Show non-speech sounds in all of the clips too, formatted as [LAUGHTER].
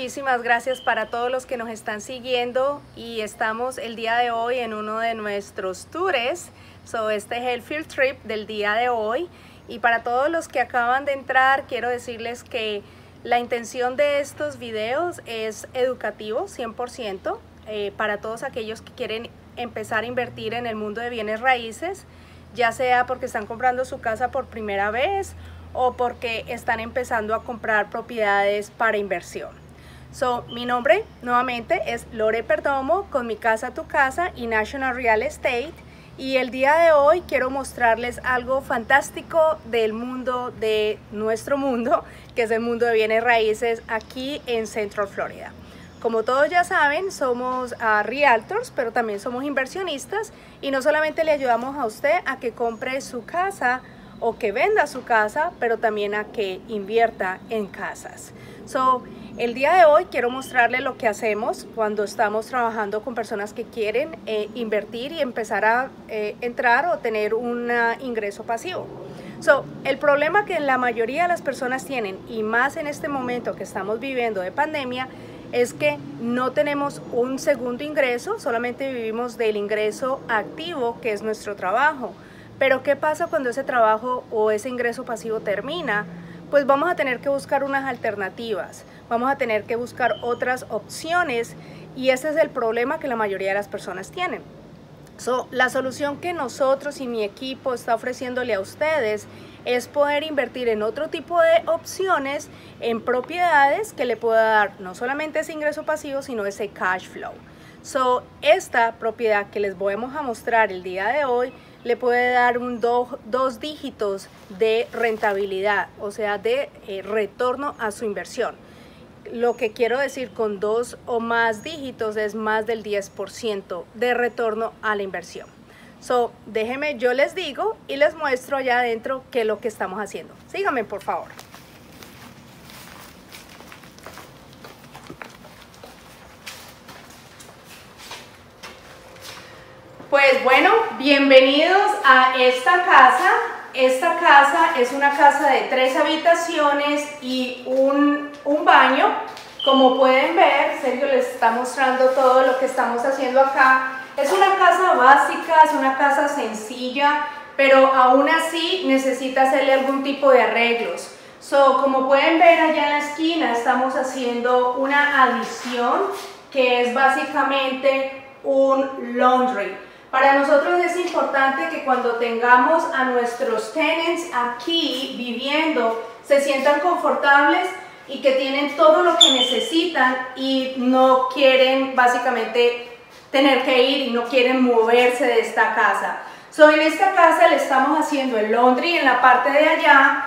muchísimas gracias para todos los que nos están siguiendo y estamos el día de hoy en uno de nuestros tours. So, este es el field trip del día de hoy y para todos los que acaban de entrar quiero decirles que la intención de estos videos es educativo 100% eh, para todos aquellos que quieren empezar a invertir en el mundo de bienes raíces, ya sea porque están comprando su casa por primera vez o porque están empezando a comprar propiedades para inversión. So, mi nombre nuevamente es Lore Perdomo con mi casa tu casa y National Real Estate y el día de hoy quiero mostrarles algo fantástico del mundo de nuestro mundo [LAUGHS] que es el mundo de bienes raíces aquí en Central Florida. Como todos ya saben, somos uh, realtors, pero también somos inversionistas y no solamente le ayudamos a usted a que compre su casa o que venda su casa, pero también a que invierta en casas. So, el día de hoy quiero mostrarle lo que hacemos cuando estamos trabajando con personas que quieren eh, invertir y empezar a eh, entrar o tener un ingreso pasivo. So, el problema que la mayoría de las personas tienen, y más en este momento que estamos viviendo de pandemia, es que no tenemos un segundo ingreso, solamente vivimos del ingreso activo, que es nuestro trabajo. Pero ¿qué pasa cuando ese trabajo o ese ingreso pasivo termina? Pues vamos a tener que buscar unas alternativas, vamos a tener que buscar otras opciones y ese es el problema que la mayoría de las personas tienen. La solución que nosotros y mi equipo está ofreciéndole a ustedes es poder invertir en otro tipo de opciones en propiedades que le pueda dar no solamente ese ingreso pasivo, sino ese cash flow. So, esta propiedad que les vamos a mostrar el día de hoy le puede dar un dos dígitos de rentabilidad, o sea, de eh, retorno a su inversión. Lo que quiero decir con dos o más dígitos es más del 10% de retorno a la inversión. So, déjenme, yo les digo y les muestro allá adentro qué es lo que estamos haciendo. Síganme, por favor. Pues bueno, bienvenidos a esta casa. Esta casa es una casa de tres habitaciones y un, un baño. Como pueden ver, Sergio les está mostrando todo lo que estamos haciendo acá. Es una casa básica, es una casa sencilla, pero aún así necesita hacerle algún tipo de arreglos. So, como pueden ver allá en la esquina, estamos haciendo una adición que es básicamente un laundry. Para nosotros es importante que cuando tengamos a nuestros tenants aquí viviendo, se sientan confortables y que tienen todo lo que necesitan y no quieren básicamente tener que ir y no quieren moverse de esta casa. So, en esta casa le estamos haciendo el laundry en la parte de allá.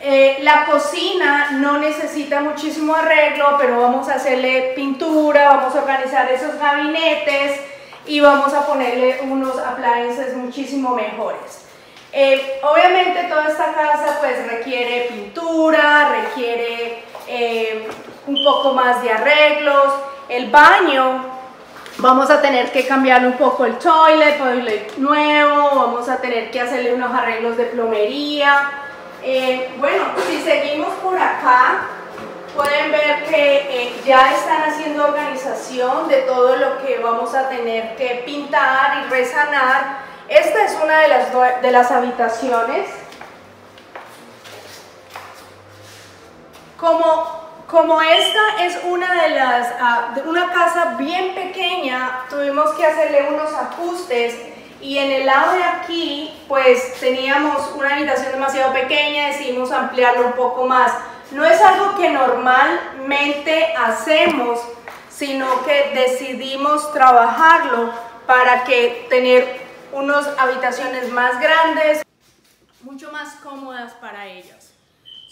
Eh, la cocina no necesita muchísimo arreglo, pero vamos a hacerle pintura, vamos a organizar esos gabinetes y vamos a ponerle unos appliances muchísimo mejores. Eh, obviamente toda esta casa pues requiere pintura, requiere poco más de arreglos. El baño Vamos a tener que cambiarle un poco el toilet, toilet nuevo, vamos a tener que hacerle unos arreglos de plomería. Eh, bueno, si seguimos por acá, pueden ver que eh, ya están haciendo organización de todo lo que vamos a tener que pintar y resanar. Esta es una de las, de las habitaciones. Como como esta es una de las, ah, una casa bien pequeña, tuvimos que hacerle unos ajustes y en el lado de aquí, pues teníamos una habitación demasiado pequeña, decidimos ampliarlo un poco más. No es algo que normalmente hacemos, sino que decidimos trabajarlo para que tener unas habitaciones más grandes, mucho más cómodas para ellos.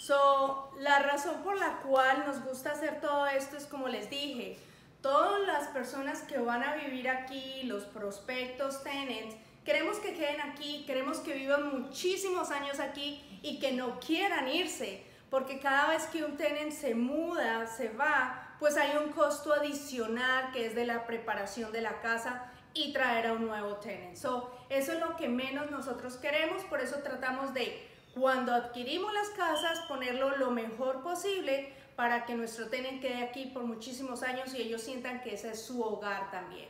So, la razón por la cual nos gusta hacer todo esto es como les dije, todas las personas que van a vivir aquí, los prospectos, tenants, queremos que queden aquí, queremos que vivan muchísimos años aquí y que no quieran irse, porque cada vez que un tenant se muda, se va, pues hay un costo adicional que es de la preparación de la casa y traer a un nuevo tenant. So, eso es lo que menos nosotros queremos, por eso tratamos de cuando adquirimos las casas, ponerlo lo mejor posible para que nuestro tenant quede aquí por muchísimos años y ellos sientan que ese es su hogar también.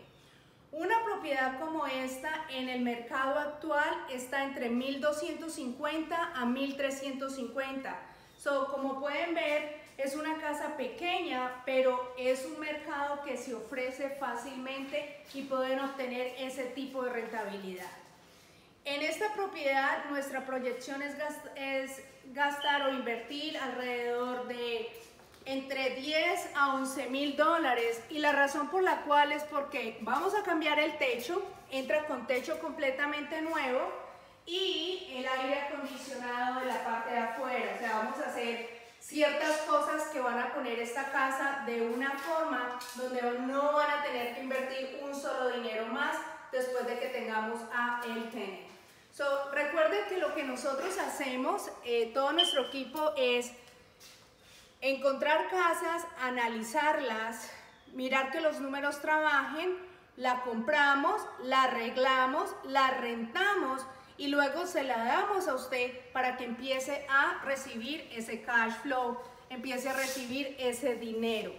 Una propiedad como esta en el mercado actual está entre 1250 a 1350. So, como pueden ver, es una casa pequeña, pero es un mercado que se ofrece fácilmente y pueden obtener ese tipo de rentabilidad. En esta propiedad nuestra proyección es, gastar o invertir alrededor de entre 10 a 11 mil dólares y la razón por la cual es porque vamos a cambiar el techo, entra con techo completamente nuevo y el aire acondicionado de la parte de afuera, o sea, vamos a hacer ciertas cosas que van a poner esta casa de una forma donde no van a tener que invertir un solo dinero más después de que tengamos a el tenant. So, recuerden que lo que nosotros hacemos, eh, todo nuestro equipo es encontrar casas, analizarlas, mirar que los números trabajen, la compramos, la arreglamos, la rentamos y luego se la damos a usted para que empiece a recibir ese cash flow, empiece a recibir ese dinero.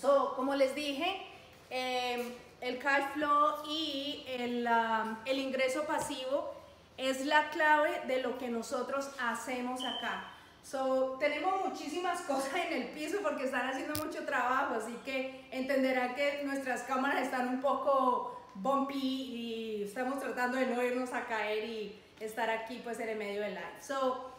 So, como les dije, em, el cash flow y el, el ingreso pasivo es la clave de lo que nosotros hacemos acá. So, tenemos muchísimas [LAUGHS] cosas en el piso porque están haciendo mucho trabajo, así que entenderán que nuestras cámaras están un poco bumpy y estamos tratando de no irnos a caer y estar aquí pues en el medio del live. So,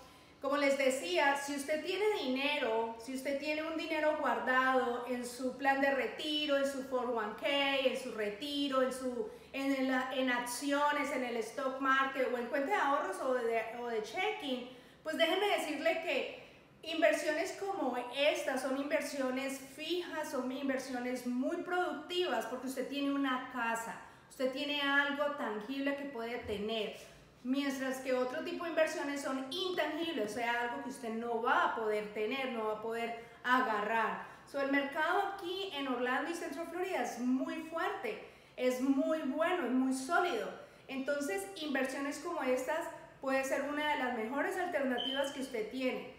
como les decía, si usted tiene dinero, si usted tiene un dinero guardado en su plan de retiro, en su 401k, en su retiro, en, su, en, en acciones, en el stock market o en cuenta de ahorros o de, o de checking, pues déjenme decirle que inversiones como estas son inversiones fijas, son inversiones muy productivas porque usted tiene una casa, usted tiene algo tangible que puede tener. Mientras que otro tipo de inversiones son intangibles, o sea, algo que usted no va a poder tener, no va a poder agarrar. So, el mercado aquí en Orlando y Centro Florida es muy fuerte, es muy bueno, es muy sólido. Entonces, inversiones como estas puede ser una de las mejores alternativas que usted tiene.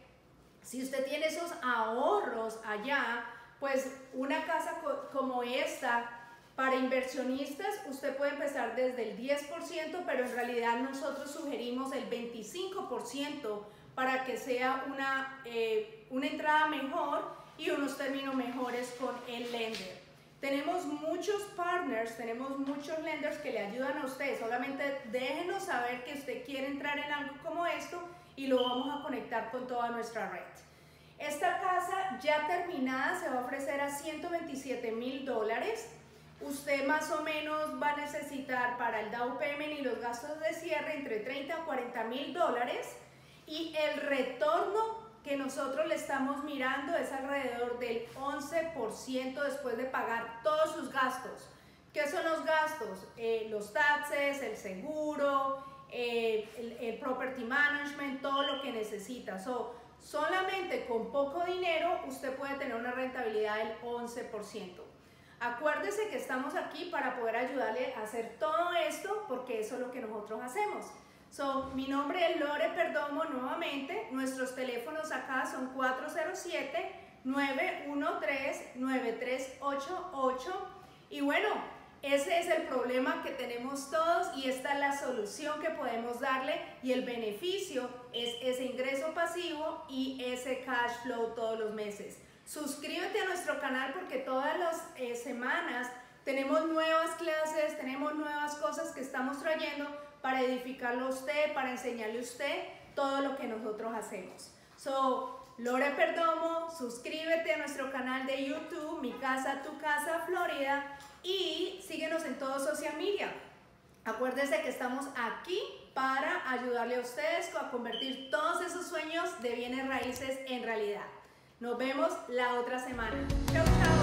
Si usted tiene esos ahorros allá, pues una casa como esta, para inversionistas, usted puede empezar desde el 10%, pero en realidad nosotros sugerimos el 25% para que sea una, eh, una entrada mejor y unos términos mejores con el lender. Tenemos muchos partners, tenemos muchos lenders que le ayudan a usted. Solamente déjenos saber que usted quiere entrar en algo como esto y lo vamos a conectar con toda nuestra red. Esta casa ya terminada se va a ofrecer a 127 mil dólares. Usted más o menos va a necesitar para el down y los gastos de cierre entre 30 a 40 mil dólares y el retorno que nosotros le estamos mirando es alrededor del 11% después de pagar todos sus gastos. ¿Qué son los gastos? Eh, los taxes, el seguro, eh, el, property management, todo lo que necesita. So, solamente con poco dinero usted puede tener una rentabilidad del 11%. Acuérdese que estamos aquí para poder ayudarle a hacer todo esto porque eso es lo que nosotros hacemos. So, mi nombre es Lore Perdomo nuevamente. Nuestros teléfonos acá son 407-913-9388. Y bueno, ese es el problema que tenemos todos y esta es la solución que podemos darle y el beneficio es ese ingreso pasivo y ese cash flow todos los meses. Suscríbete a nuestro canal porque todas las eh, semanas tenemos nuevas clases, tenemos nuevas cosas que estamos trayendo para edificarlo a usted, para enseñarle a usted todo lo que nosotros hacemos. So, Lore Perdomo, suscríbete a nuestro canal de YouTube, Mi Casa, Tu Casa, Florida, y síguenos en todo social media. Acuérdense que estamos aquí para ayudarle a ustedes a convertir todos esos sueños de bienes raíces en realidad. Nos vemos la otra semana. Chao, chao.